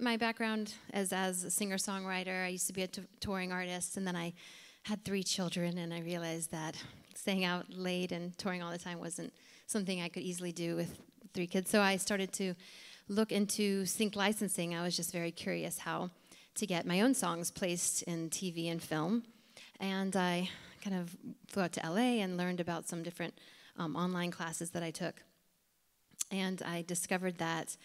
my background as as a singer songwriter. I used to be a touring artist, and then I had three children, and I realized that staying out late and touring all the time wasn't something I could easily do with three kids. So I started to look into sync licensing. I was just very curious how to get my own songs placed in TV and film, and I kind of flew out to LA and learned about some different um, online classes that I took. And I discovered that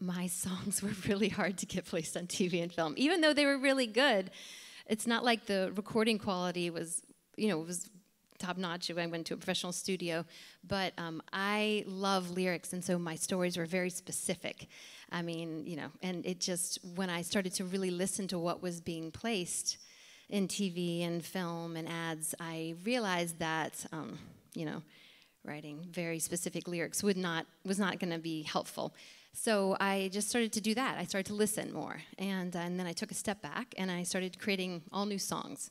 my songs were really hard to get placed on TV and film, even though they were really good. It's not like the recording quality was, you know, was top notch. I went to a professional studio, but um, I love lyrics, and so my stories were very specific. I mean, you know, and it just when I started to really listen to what was being placed in TV and film and ads, I realized that, um, you know, writing very specific lyrics would not was not going to be helpful. So I just started to do that. I started to listen more, and, uh, and then I took a step back and I started creating all new songs.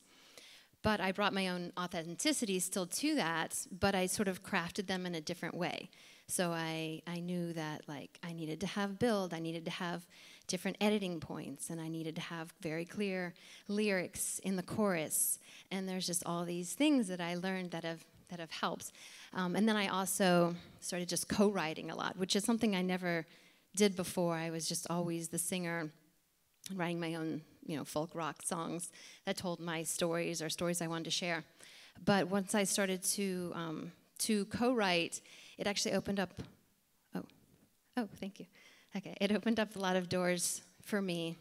But I brought my own authenticity still to that, but I sort of crafted them in a different way. So I, I knew that like I needed to have build, I needed to have different editing points, and I needed to have very clear lyrics in the chorus. And there's just all these things that I learned that have that have helped. Um, and then I also started just co-writing a lot, which is something I never did before. I was just always the singer, writing my own, you know, folk rock songs that told my stories or stories I wanted to share. But once I started to um, to co-write, it actually opened up. Oh, oh, thank you. Okay, it opened up a lot of doors for me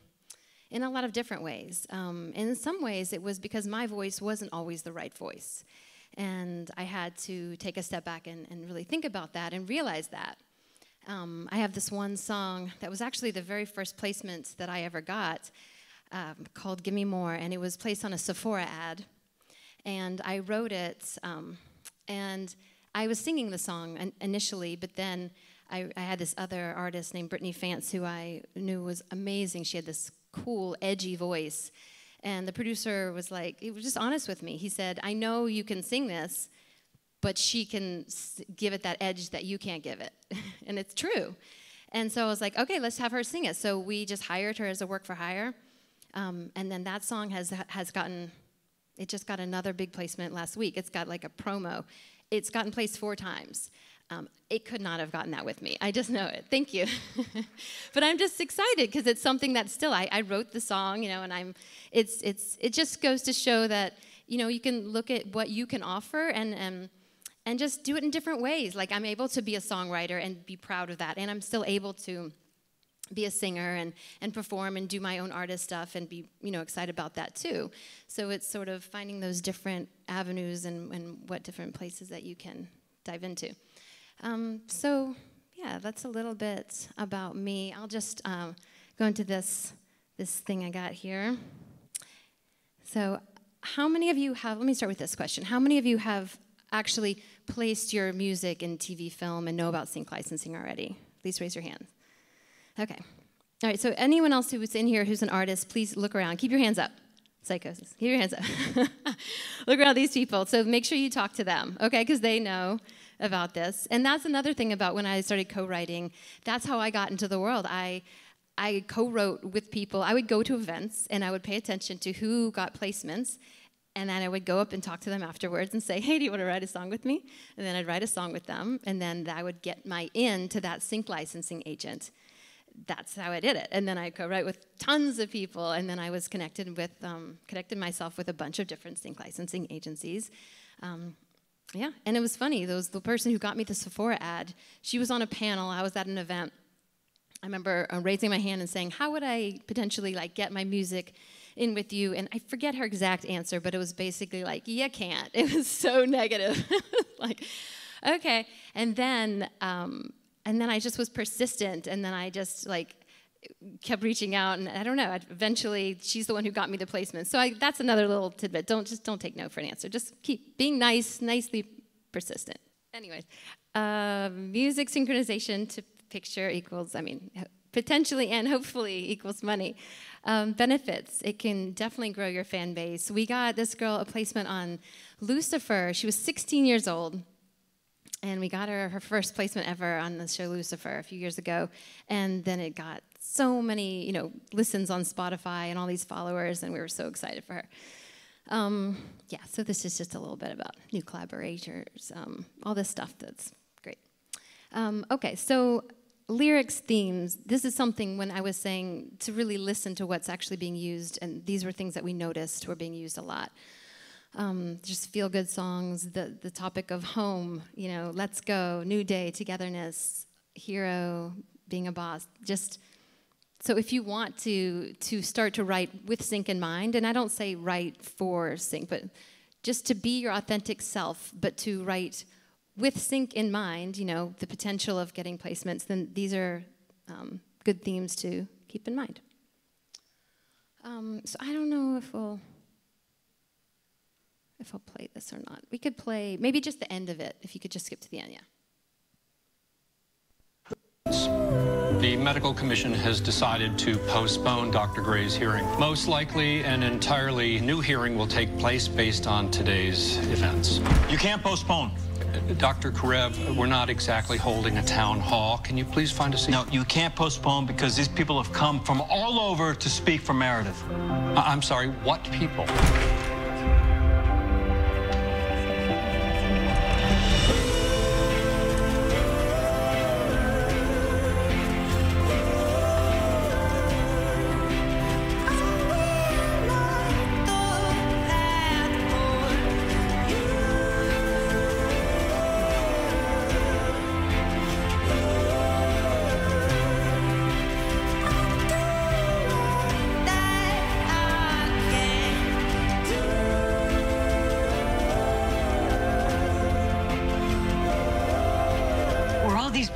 in a lot of different ways. Um, in some ways, it was because my voice wasn't always the right voice. And I had to take a step back and, and really think about that and realize that. Um, I have this one song that was actually the very first placement that I ever got um, called Gimme More, and it was placed on a Sephora ad. And I wrote it, um, and I was singing the song initially, but then I, I, had this other artist named Brittany Fance who I knew was amazing. She had this cool, edgy voice. And the producer was like, he was just honest with me. He said, I know you can sing this, but she can give it that edge that you can't give it. and it's true. And so I was like, okay, let's have her sing it. So we just hired her as a work for hire. Um, and then that song has, has gotten, it just got another big placement last week. It's got like a promo. It's gotten placed four times. Um, it could not have gotten that with me. I just know it. Thank you. but I'm just excited because it's something that still I, I wrote the song, you know, and I'm. It's it's it just goes to show that you know you can look at what you can offer and and and just do it in different ways. Like I'm able to be a songwriter and be proud of that, and I'm still able to be a singer and, and perform and do my own artist stuff and be you know excited about that too so it's sort of finding those different avenues and, and what different places that you can dive into um, so, yeah, that's a little bit about me. I'll just um, go into this this thing I got here. So, how many of you have? Let me start with this question. How many of you have actually placed your music in TV, film, and know about sync licensing already? Please raise your hands. Okay. All right. So, anyone else who's in here who's an artist, please look around. Keep your hands up. Psychosis. Keep your hands up. look around these people. So make sure you talk to them, okay? Because they know about this. And that's another thing about when I started co-writing. That's how I got into the world. I I co-wrote with people. I would go to events and I would pay attention to who got placements. And then I would go up and talk to them afterwards and say, hey, do you want to write a song with me? And then I'd write a song with them. And then I would get my in to that sync licensing agent. That's how I did it. And then I co-write with tons of people. And then I was connected with, um, connected myself with a bunch of different sync licensing agencies. Um, yeah, and it was funny. Those the person who got me the Sephora ad. She was on a panel. I was at an event. I remember uh, raising my hand and saying, "How would I potentially like get my music in with you?" And I forget her exact answer, but it was basically like, "You can't." It was so negative. like, okay. And then, um, and then I just was persistent, and then I just like kept reaching out and i don't know eventually she's the one who got me the placement so I, that's another little tidbit don't just don't take no for an answer just keep being nice nicely persistent anyways uh, music synchronization to picture equals i mean potentially and hopefully equals money um, benefits it can definitely grow your fan base we got this girl a placement on lucifer she was 16 years old and we got her her first placement ever on the show lucifer a few years ago and then it got so many, you know, listens on Spotify and all these followers, and we were so excited for her. Um, yeah, so this is just a little bit about new collaborators, um, all this stuff that's great. Um, okay, so lyrics, themes. This is something when I was saying to really listen to what's actually being used, and these were things that we noticed were being used a lot. Um, just feel good songs, the, the topic of home, you know, let's go, new day, togetherness, hero, being a boss, just so if you want to to start to write with sync in mind, and I don't say write for sync, but just to be your authentic self, but to write with sync in mind, you know, the potential of getting placements, then these are um, good themes to keep in mind. Um, so I don't know if we'll if I'll play this or not. We could play maybe just the end of it. If you could just skip to the end, yeah. The medical commission has decided to postpone Dr. Gray's hearing. Most likely, an entirely new hearing will take place based on today's events. You can't postpone. Dr. Karev, we're not exactly holding a town hall. Can you please find a seat? No, you can't postpone because these people have come from all over to speak for Meredith. I- I'm sorry, what people?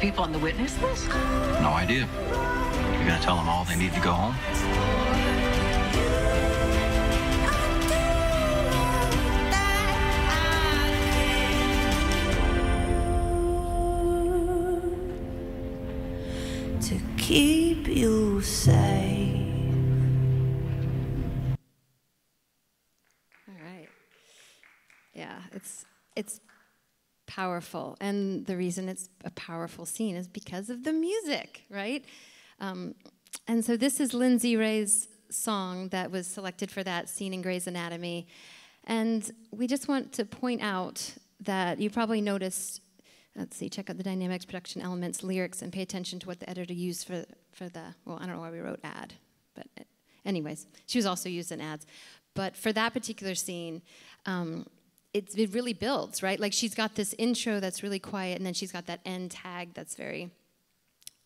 People on the witness list? No idea. You're gonna tell them all they need to go home? to keep you safe. Powerful, and the reason it's a powerful scene is because of the music, right? Um, and so this is Lindsey Ray's song that was selected for that scene in Grey's Anatomy, and we just want to point out that you probably noticed. Let's see, check out the dynamics, production elements, lyrics, and pay attention to what the editor used for for the. Well, I don't know why we wrote ad, but anyways, she was also used in ads. But for that particular scene, um, it, it really builds, right? Like she's got this intro that's really quiet, and then she's got that end tag that's very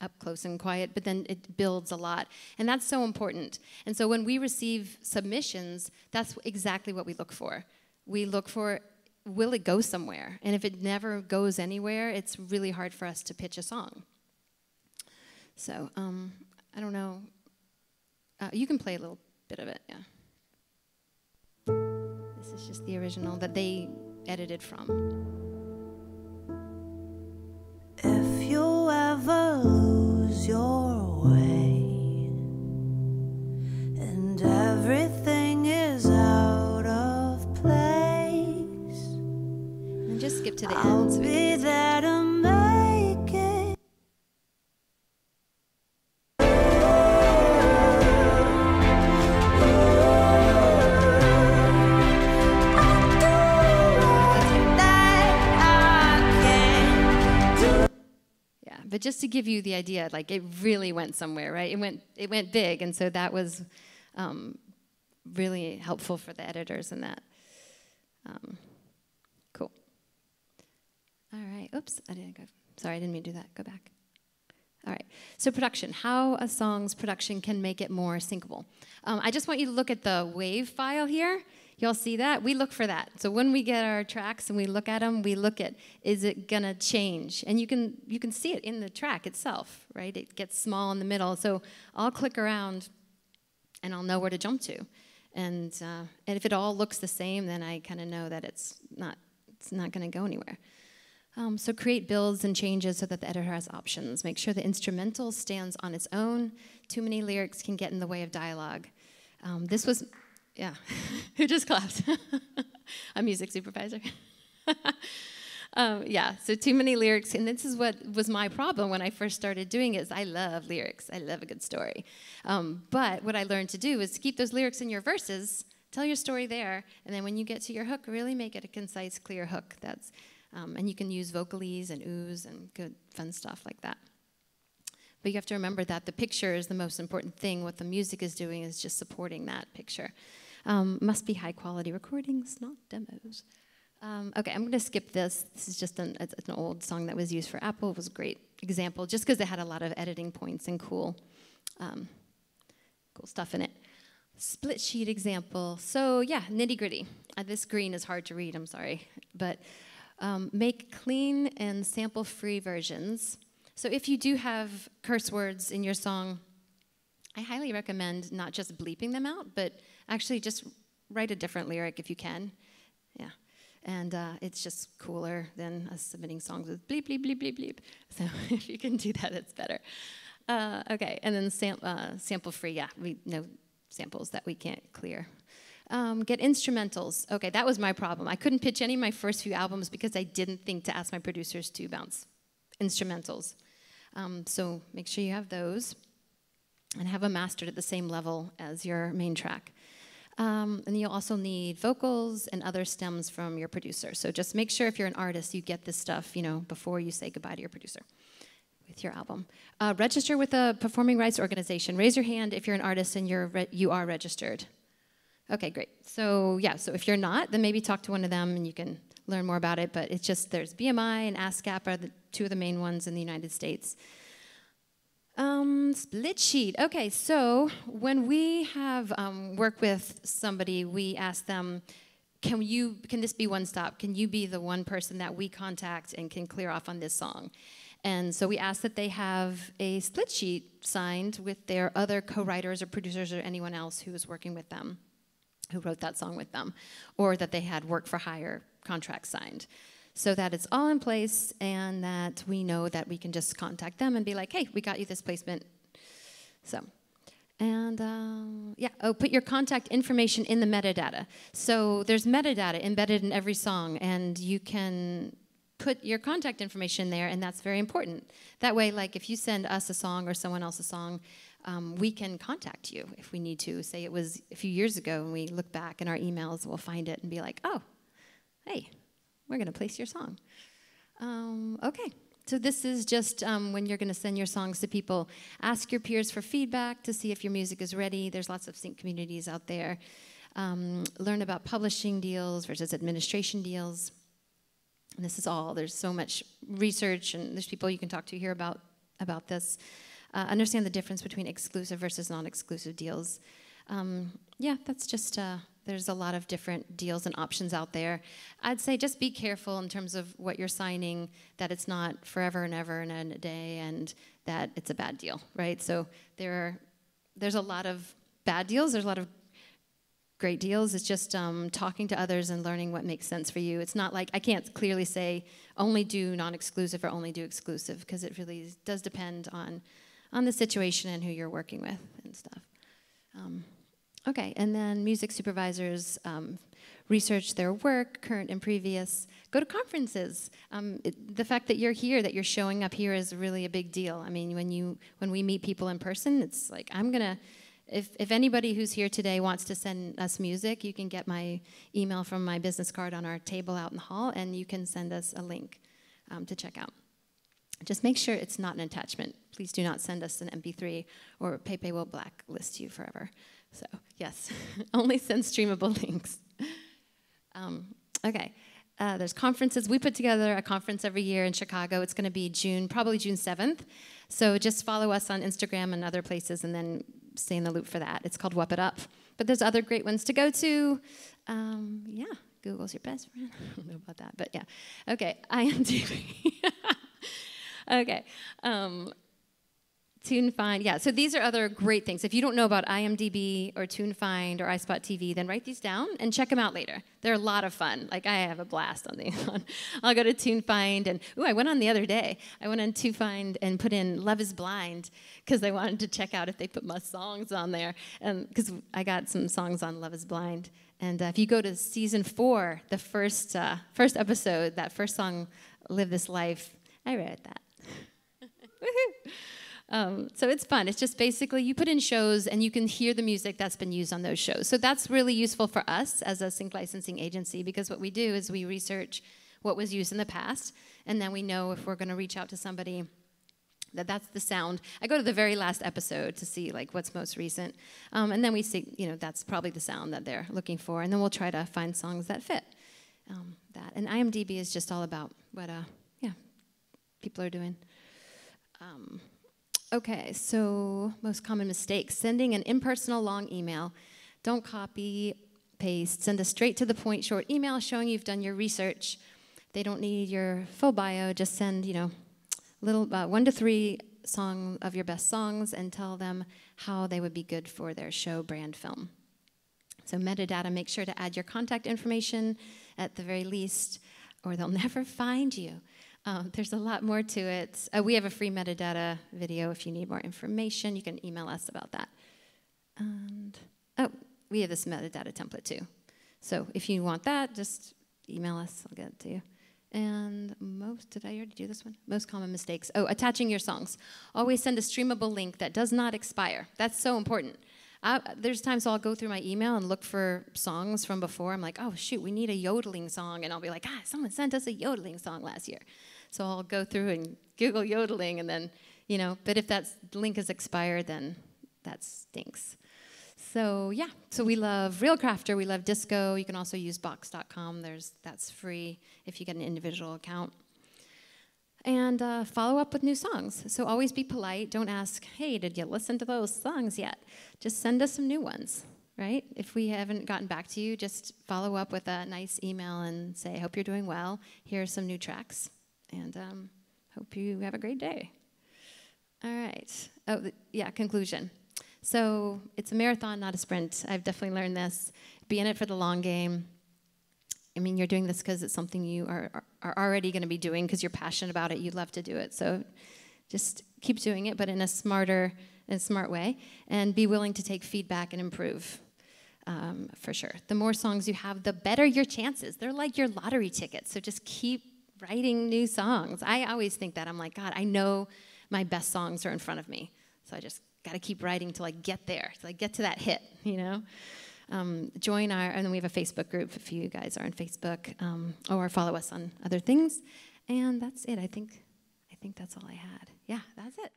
up close and quiet, but then it builds a lot. And that's so important. And so when we receive submissions, that's exactly what we look for. We look for will it go somewhere? And if it never goes anywhere, it's really hard for us to pitch a song. So um, I don't know. Uh, you can play a little bit of it, yeah. Is just the original that they edited from. If you ever lose your way and everything is out of place, And just skip to the end. But just to give you the idea, like it really went somewhere, right? It went it went big, and so that was um, really helpful for the editors and that. Um, cool. All right. Oops, I didn't go. Sorry, I didn't mean to do that. Go back. All right. So production, how a song's production can make it more syncable. Um, I just want you to look at the wave file here. Y'all see that? We look for that. So when we get our tracks and we look at them, we look at is it gonna change? And you can you can see it in the track itself, right? It gets small in the middle. So I'll click around, and I'll know where to jump to. And uh, and if it all looks the same, then I kind of know that it's not it's not gonna go anywhere. Um, so create builds and changes so that the editor has options. Make sure the instrumental stands on its own. Too many lyrics can get in the way of dialogue. Um, this was, yeah, who just clapped? A music supervisor. um, yeah, so too many lyrics, and this is what was my problem when I first started doing it. Is I love lyrics, I love a good story, um, but what I learned to do is to keep those lyrics in your verses, tell your story there, and then when you get to your hook, really make it a concise, clear hook. That's um, and you can use vocalises and oohs and good fun stuff like that. But you have to remember that the picture is the most important thing. What the music is doing is just supporting that picture. Um, must be high quality recordings, not demos. Um, okay, I'm going to skip this. This is just an, an old song that was used for Apple. It was a great example, just because it had a lot of editing points and cool, um, cool stuff in it. Split sheet example. So yeah, nitty gritty. Uh, this green is hard to read. I'm sorry, but um, make clean and sample-free versions. So if you do have curse words in your song, I highly recommend not just bleeping them out, but actually just write a different lyric if you can. Yeah. And uh, it's just cooler than us submitting songs with bleep, bleep, bleep, bleep, bleep. So if you can do that, it's better. Uh, okay, and then sam uh, sample free, yeah, we know samples that we can't clear. Um, get instrumentals. Okay, that was my problem. I couldn't pitch any of my first few albums because I didn't think to ask my producers to bounce instrumentals. Um, so make sure you have those and have them mastered at the same level as your main track. Um, and you'll also need vocals and other stems from your producer. So just make sure if you're an artist, you get this stuff, you know, before you say goodbye to your producer with your album. Uh, register with a performing rights organization. Raise your hand if you're an artist and you're you are registered. Okay, great. So yeah, so if you're not, then maybe talk to one of them and you can learn more about it. But it's just there's BMI and ASCAP are the two of the main ones in the United States. Um, split sheet. Okay, so when we have um, work with somebody, we ask them, "Can you? Can this be one stop? Can you be the one person that we contact and can clear off on this song?" And so we ask that they have a split sheet signed with their other co-writers or producers or anyone else who is working with them, who wrote that song with them, or that they had work for hire contracts signed so that it's all in place and that we know that we can just contact them and be like, hey, we got you this placement. So, and um, yeah, oh, put your contact information in the metadata. So there's metadata embedded in every song, and you can put your contact information there, and that's very important. That way, like if you send us a song or someone else a song, um, we can contact you if we need to. Say it was a few years ago, and we look back in our emails, we'll find it and be like, oh, hey, we're going to place your song. Um, okay. So this is just um, when you're going to send your songs to people. Ask your peers for feedback to see if your music is ready. There's lots of sync communities out there. Um, learn about publishing deals versus administration deals. And this is all. There's so much research, and there's people you can talk to here about about this. Uh, understand the difference between exclusive versus non-exclusive deals. Um, yeah, that's just. Uh, there's a lot of different deals and options out there. I'd say just be careful in terms of what you're signing, that it's not forever and ever and a day, and that it's a bad deal, right? So there are, there's a lot of bad deals. There's a lot of great deals. It's just um, talking to others and learning what makes sense for you. It's not like I can't clearly say only do non-exclusive or only do exclusive because it really does depend on on the situation and who you're working with and stuff. Um, okay, and then music supervisors um, research their work, current and previous. Go to conferences. Um, it, the fact that you're here, that you're showing up here, is really a big deal. I mean, when you when we meet people in person, it's like I'm gonna if, if anybody who's here today wants to send us music, you can get my email from my business card on our table out in the hall, and you can send us a link um, to check out. Just make sure it's not an attachment. Please do not send us an MP3, or PayPay will blacklist you forever. So, yes, only send streamable links. Um, okay. Uh, there's conferences. We put together a conference every year in Chicago. It's going to be June, probably June 7th. So just follow us on Instagram and other places, and then stay in the loop for that. It's called Whup It Up. But there's other great ones to go to. Um, yeah, Google's your best friend. I don't know about that, but yeah. Okay, I am IMDb. okay. Um, TuneFind, yeah. So these are other great things. If you don't know about IMDb or TuneFind or iSpot TV, then write these down and check them out later. They're a lot of fun. Like I have a blast on these. I'll go to TuneFind and ooh, I went on the other day. I went on TuneFind and put in "Love Is Blind" because I wanted to check out if they put my songs on there, and because I got some songs on "Love Is Blind." And uh, if you go to season four, the first uh, first episode, that first song, "Live This Life," I wrote that. Woohoo! Um, so it's fun. It's just basically you put in shows and you can hear the music that's been used on those shows. So that's really useful for us as a sync licensing agency because what we do is we research what was used in the past and then we know if we're going to reach out to somebody that that's the sound. I go to the very last episode to see like what's most recent, um, and then we see you know that's probably the sound that they're looking for, and then we'll try to find songs that fit um, that. And IMDb is just all about what uh, yeah people are doing. Um, Okay, so most common mistakes sending an impersonal long email. Don't copy, paste, send a straight to the point short email showing you've done your research. They don't need your full bio, just send, you know, little uh, one to three song of your best songs and tell them how they would be good for their show brand film. So metadata, make sure to add your contact information at the very least, or they'll never find you. Um, there's a lot more to it. Uh, we have a free metadata video if you need more information. You can email us about that. And oh, we have this metadata template too. So if you want that, just email us. I'll get it to you. And most, did I already do this one? Most common mistakes. Oh, attaching your songs. Always send a streamable link that does not expire. That's so important. I, there's times I'll go through my email and look for songs from before. I'm like, oh, shoot, we need a yodeling song. And I'll be like, ah, someone sent us a yodeling song last year. So I'll go through and Google yodeling, and then, you know, but if that link is expired, then that stinks. So yeah, so we love ReelCrafter, we love Disco. You can also use Box.com. There's that's free if you get an individual account. And uh, follow up with new songs. So always be polite. Don't ask, "Hey, did you listen to those songs yet?" Just send us some new ones, right? If we haven't gotten back to you, just follow up with a nice email and say, "I "Hope you're doing well. Here are some new tracks." And um, hope you have a great day. All right. Oh, yeah, conclusion. So it's a marathon, not a sprint. I've definitely learned this. Be in it for the long game. I mean, you're doing this because it's something you are, are already going to be doing because you're passionate about it. You love to do it. So just keep doing it, but in a smarter and smart way, and be willing to take feedback and improve. Um, for sure. The more songs you have, the better your chances. They're like your lottery tickets. So just keep writing new songs. I always think that. I'm like, God, I know my best songs are in front of me. So I just got to keep writing till I get there, till I get to that hit, you know? Um, join our, and then we have a Facebook group if you guys are on Facebook, um, or follow us on other things. And that's it. I think, I think that's all I had. Yeah, that's it.